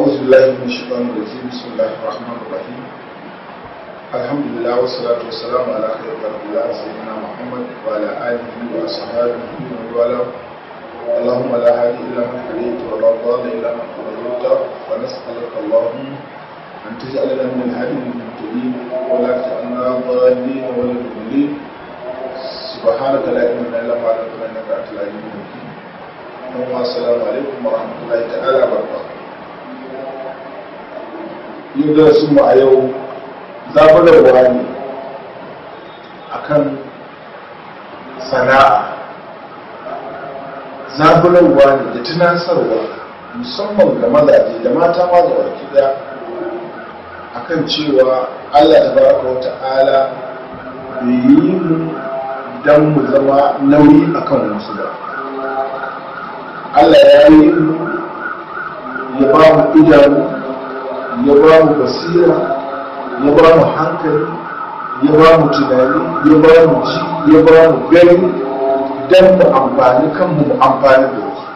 أعوذ بالله من الشيطان الرجيم. بسم الله الرحمن الرحيم. الحمد لله والصلاة والسلام على خير خلق الله سيدنا محمد وعلى آله وأصحابه ومن والاه. اللهم لا هادي إلا من هديت ولا ضال إلا من هديت ونسألك اللهم أن تجعلنا من الهادي المهتدين ولا تجعلنا ضالين ولا مضلين سبحانك لا لنا إلا علمتنا إنك أنت العليم الحكيم. السلام عليكم ورحمة الله تعالى وبركاته. Yin darasinmu a yau zaburarwa ne akan sana'a. Zaburarwa ne da tunasarwa musamman ga mazaje da mata ma da baki ɗaya akan cewa allah ta baraka wa ta'ala bai yi mu don mu zama nauyi akan wasu ba. Allah ya yi mu ba mu idanu ya ba mu basira ya ba mu hankali ya ba mu tunani ya ba mu ji ya ba mu gani don mu amfani kanmu mu amfani da wasu.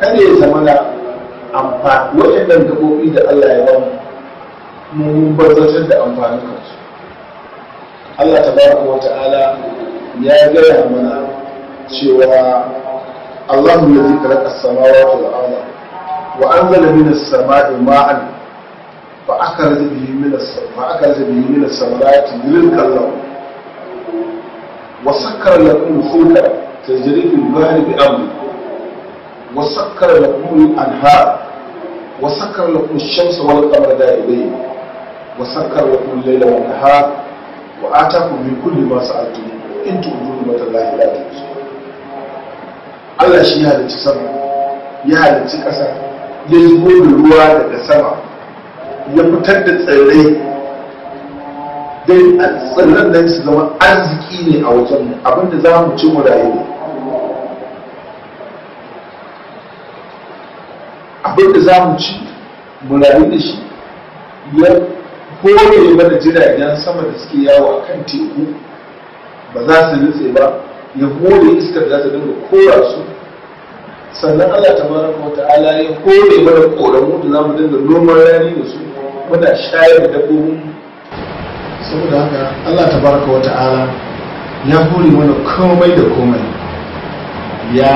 Kada ya zama na amfani waɗannan gaɓoɓi da Allah ya ba mu mun barzatar da amfani kansu. Allah ta baraka wa ta'ala ya gaya mana cewa Allahu ya zikra as-samawati wal arda وأنزل من السماء ماء فأخرج به من فأخرج به من الثمرات رزقا لكم وسكر لكم الفلك تجري في البحر بأمره وسكر لكم الأنهار وسكر لكم الشمس والقمر دائبين وسكر لكم الليل والنهار وآتاكم من كل ما سألتم إن تؤمنوا نعمة الله لا تنسوا Allah shi ya halicci sama ya halicci ƙasa ya zubo da ruwa daga sama ya fitar da tsirrai don tsirran nan su zama arziki ne a wajen abin da za mu ci murayi ne. Abinda za mu ci murayi da shi ya kore mana jiragen sama da suke yawo a kan teku ba za su nutse ba ya hore iskar za ta dinga kora su sannan Allah ta baraka wa ta'ala ya kore mana koramu da za mu dinga noman rani da su. Muna shayar da dabbobin saboda haka Allah ta baraka wa ta'ala ya kore mana komai da komai. Ya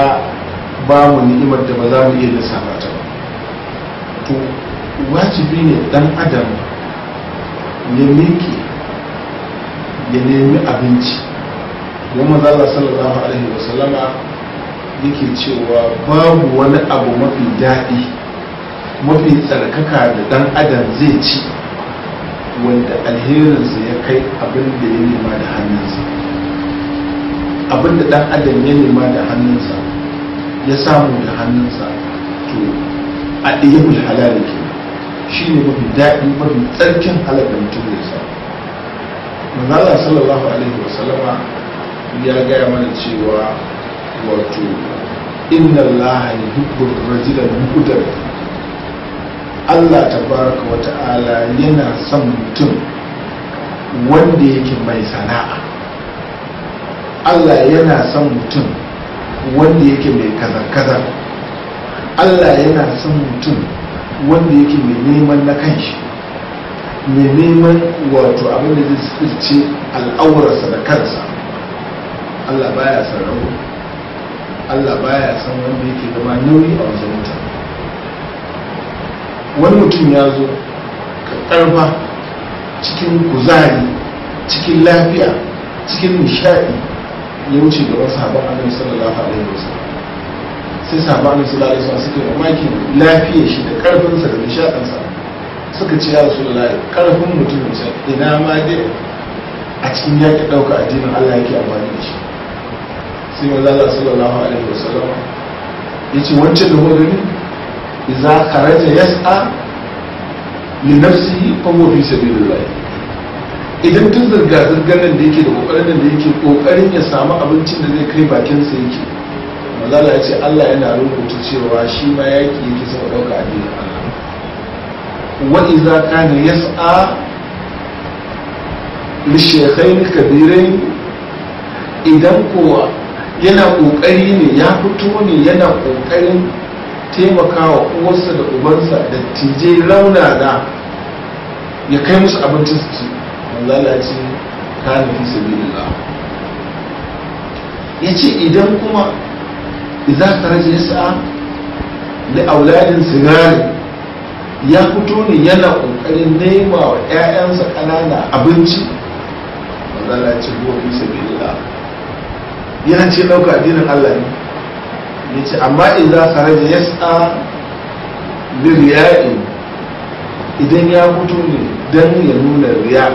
ba mu ni'imar da ba za mu iya lissafa ta ba. To wajibi ne dan adam ya miƙe ya nemi abinci. Don Allah sallallahu alaihi wasallama yake cewa babu wani abu mafi daɗi mafi tsarkaka da ɗan adam zai ci wanda alherinsa ya kai abin da ya nema da hannunsa. Abin da ɗan adam ya nema da hannunsa ya samu da hannunsa to a ɗiyabul halali ke shi ne mafi daɗi mafi tsarkin halar da mutum ya samu. Manzala sallallahu alaihi wasallama ya gaya mana cewa wato inna Allah yuhibbu ar-rajula al Allah tabaraka wa ta'ala yana son mutum wanda yake mai sana'a. Allah yana son mutum wanda yake mai kaza-kaza Allah yana son mutum wanda yake mai neman na kanshi. Mai neman wato abin da zai ce al'aurarsa da kansa. Allah baya rabu Allah baya san wanda yake zama nauyi a wajen mutane. Wani mutum ya zo karfa cikin kuzari cikin lafiya cikin nishadi ya wuce ga wasu haɓar annabi sallallahu alaihi wasallam. Sai sahabban annabi sallallahu alaihi wasallam suka mamaki lafiyar shi da karfinsa da nishadinsa suka ce ya rasu da ƙarfin mutumin sa ina ma dai a cikin yaƙi ɗauka addinin Allah yake amfani da shi. Sai manzo Allah sallallahu alaihi ya ce wancan da ne idza kharaja yas'a li nafsihi fa huwa fi sabilillah. Idan duk zirga zirgar nan da yake da ƙoƙarin nan da yake ƙoƙarin ya samu abincin da zai kai bakin sa yake. Manzo Allah ya ce Allah yana rubuta cewa shi ma yaki yake sama ɗauka addinin Allah wa idza kana yas'a li shaykhain kabirain idan kowa yana ƙoƙari ne ya fito ne yana ƙoƙarin taimakawa uwarsa da ubansa da tije raunana ya kai musu abincin su ci. Manzala ce kana fi sabilillah. Ya ce idan kuma idan kharaja yas'a li auladin sigari ya fito ne yana ƙoƙarin nema wa 'ya'yansa ƙanana abinci. Manzala ce huwa fi sabilillah. Yana ce ɗauka addinin Allah ne. Ya ce amma idan kharaja yas'a li riya'in idan ya fito ne don ya nuna riya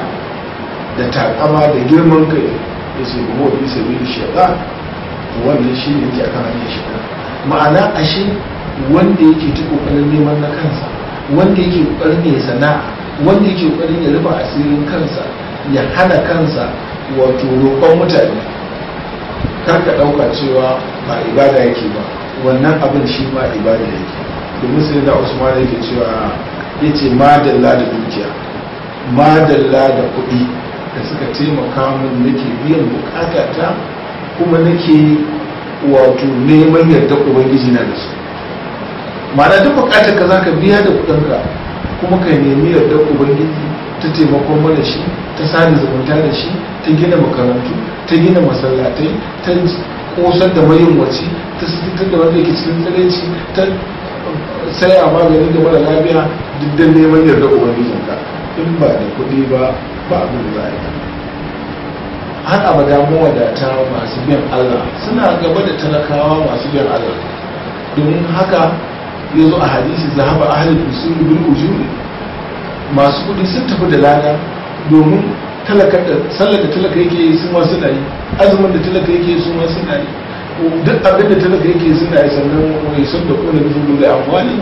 da takama da girman kai ya ce huwa fi sabili shaitan wannan shi ne yake akan hanyar shaitan ma'ana ashe wanda yake ta ƙoƙarin neman na kansa wanda yake ƙoƙarin ya sana'a wanda yake ƙoƙarin ya rufe asirin kansa ya hana kansa wato roƙon mutane. Kar ka ɗauka cewa ba ibada yake ba. Wannan abin shi ma ibada yake. Domin sai da usman yake cewa ya ce madalla da dukiya madalla da kuɗi da suka taimaka min nake biyan bukatata kuma nake wato neman yarda ubangiji na da su. Ma'ana duk buƙatar ka za ka biya da kuɗinka kuma ka nemi yarda ubangiji ta taimakon mana shi ta sada zumunta da shi ta gina makarantu. Ta gina masallatai ta kosar da mayunwaci ta sitar da wanda yake cikin tsiraici ta saya magani da mara lafiya duk da neman yarda ubangijinka. In ba da kuɗi ba ba abin da za a yi. Har abada mawadata masu biyan Allah suna gaba da talakawa masu biyan Allah. Domin haka ya zo a hadisi zahaba ahalin usuli bil ujuri. Masu kuɗi sun tafi da lada domin sallar da talaka yake yi su ma suna yi. Azumin da talaka yake yi su ma suna yi. Duk abin da talaka yake suna yi sannan wani sun da ƙone bisu da amfani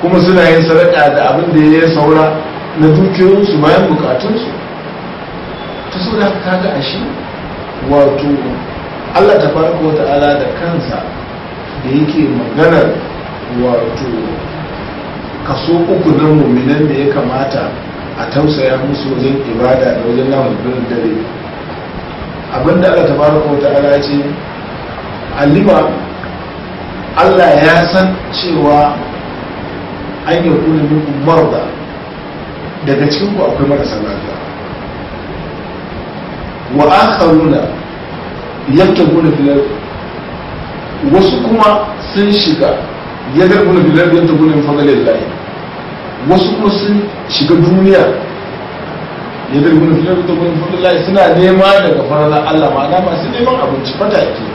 kuma suna yin sadaka da abin da ya saura na dukiyoyinsu bayan bukatunsu. Ta so da kaga a shi wato allah ta farko wata ala da kansa da yake maganar wato kaso uku na muminan da ya kamata a tausaya musu wajen ibada da wajen lamun birnin dare. Abinda allah ta farko wata ala ce alima allah ya san cewa an yi kuna muku marda. Daga cikin ku akwai marasa lafiya. Wa akharuna yabtaguna fil wasu kuma sun shiga yadarbuna fil ardi yabtaguna min fadlillah wasu kuma sun shiga duniya. Yadarbuna fil ardi yabtaguna min fadlillah suna nema daga faralar Allah ma'ana masu neman abinci fataki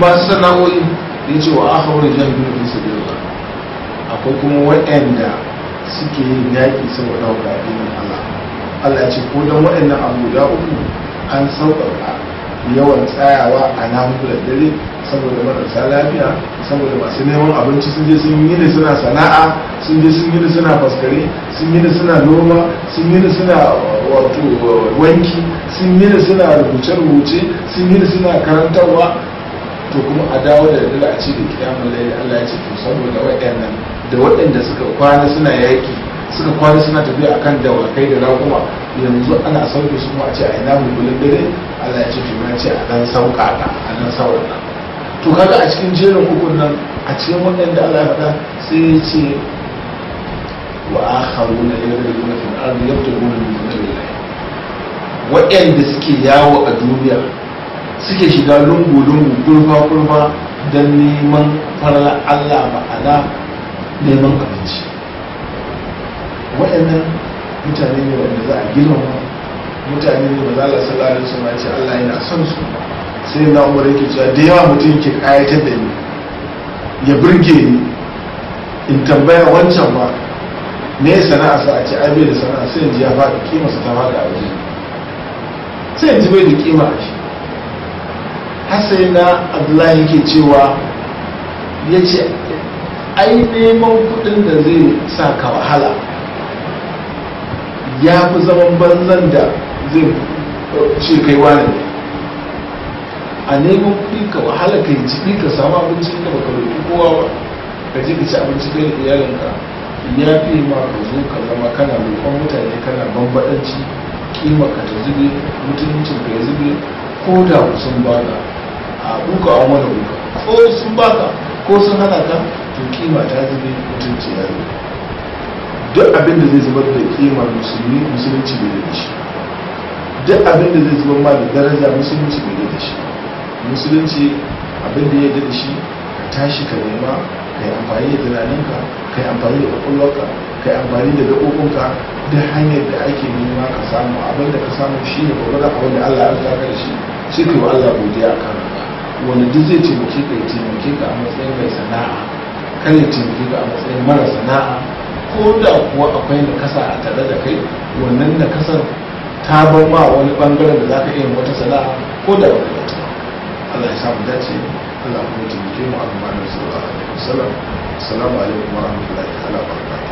masu sana'o'i ya ce wa akharuna jahiduna fi sabilillah akwai kuma waɗanda suke yin yaƙi saboda hauka addinin Allah. Allah ce ko don waɗannan abu da uku an sauƙaƙa yawan tsayawa a namun da dare saboda marasa lafiya saboda masu neman abinci sun je sun yi da suna sana'a sun je sun yi da suna faskare sun yi da suna noma sun yi da suna wato wanki sun yi da suna rubuce-rubuce sun yi da suna karantarwa. To kuma a dawo da dare a ce da kiyamun laili Allah ya ce to saboda waɗannan da waɗanda suka kwana suna yaƙi suka kwana suna tafiya akan dawakai da raguma yanzu ana sauke su kuma a ce a ina mulkulin dare? Allah ya ce to ya ce a dan sauƙaƙa a dan sauƙaƙa. To kaga a cikin jerin ukun nan a cikin waɗanda Allah ya sai ya ce wa akharuna yadribuna fil ardi yabtaguna min fadlillah waɗanda suke yawo a duniya suke shiga lungu-lungu kurfa-kurfa don neman farar Allah ma'ana neman abinci. Waɗannan mutane ne wanda za a girmama mutane ne ba za a salari su ce Allah yana son su. Sai na umar yake cewa da yawa mutum ke kayatar da ni ya burge ni. In tambaya wancan ba me sana'a sa? A ce ai bai da sana'a sai ji ya faɗi kima sa ta faɗi a waje. Sai ji bai da kima a shi. Hasai na abdullahi yake cewa ya ce ai neman kuɗin da zai sa ka wahala ya fi zaman banzan da zai ce kai wani ne. A neman kuɗi ka wahala ka yi jibi ka samu abinci da baka roƙi kowa ba. Ka je ka ci abinci kai da iyalinka. Ya fi ma ka zo ka zama kana roƙon mutane kana bambaɗanci. Kima ka ta zube mutuncin ka ya zube ko da sun baka a duka a wani duka ko sun baka ko sun hana ka to kima ta zube mutunci ya zube. Duk abin da zai zubar da kimar musulmi musulunci bai da shi. Duk abin da zai zubar ma da daraja musulunci bai da shi. Musulunci abin da ya da shi ka tashi ka nema ka yi amfani da tunaninka ka yi amfani da kwakwalwarka ka yi amfani da gaɓoɓinka duk hanyar da ake nema ka samu. Abin da ka samu shi ne gwagwada abin da allah ya zaka da shi sai ka yi wa allah godiya a kan wanda duk zai taimake ka ya taimake ka a matsayin mai sana'a. Kan ya taimake ka a matsayin mara sana'a. Ko da kuwa akwai na kasa a tare da kai wannan na ƙasar ta bar ma wani ɓangaren da za ka iya wata sana'a ko da wani Allah ya samu dace. Allah kuma taimake mu a zamanin sallallahu alaihi wasallam. Assalamu alaikum wa rahmatullahi wa barakatuh.